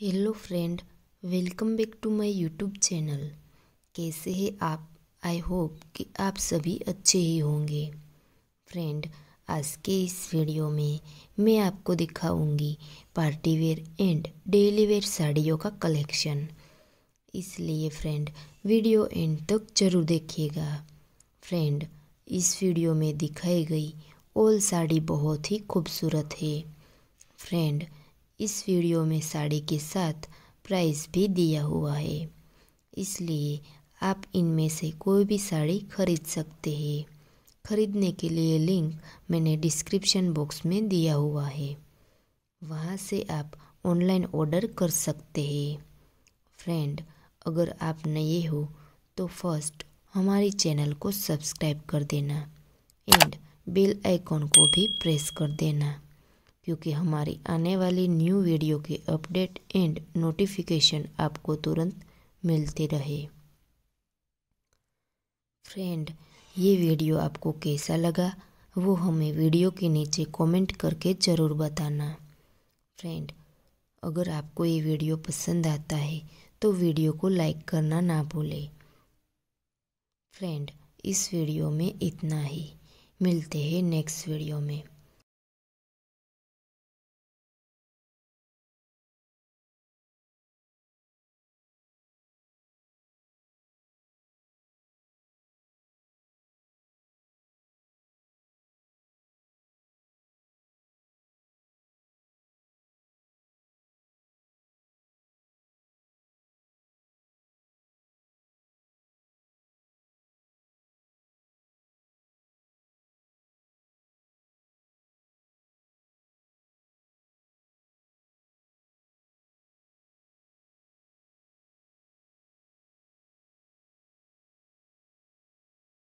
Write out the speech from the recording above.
Hello friend welcome back to my YouTube channel कैसे हैं आप? आई होप कि आप सभी अच्छे ही होंगे। फ्रेंड आज के इस वीडियो में मैं आपको दिखाऊँगी party wear and daily wear साड़ियों का कलेक्शन इसलिए फ्रेंड वीडियो एंड तक ज़रूर देखिएगा। फ्रेंड इस वीडियो में दिखाई गई ऑल साड़ी बहुत ही खूबसूरत है। फ्रेंड इस वीडियो में साड़ी के साथ प्राइस भी दिया हुआ है। इसलिए आप इनमें से कोई भी साड़ी खरीद सकते हैं। खरीदने के लिए लिंक मैंने डिस्क्रिप्शन बॉक्स में दिया हुआ है। वहाँ से आप ऑनलाइन ऑर्डर कर सकते हैं। फ्रेंड अगर आप नए हो तो फ़र्स्ट हमारी चैनल को सब्सक्राइब कर देना। एंड बेल आइकॉन को भी प्रेस कर देना। क्योंकि हमारी आने वाली न्यू वीडियो के अपडेट एंड नोटिफिकेशन आपको तुरंत मिलते रहे। फ्रेंड ये वीडियो आपको कैसा लगा? वो हमें वीडियो के नीचे कमेंट करके ज़रूर बताना। फ्रेंड अगर आपको ये वीडियो पसंद आता है तो वीडियो को लाइक करना ना भूलें। फ्रेंड इस वीडियो में इतना ही। मिलते हैं नेक्स्ट वीडियो में।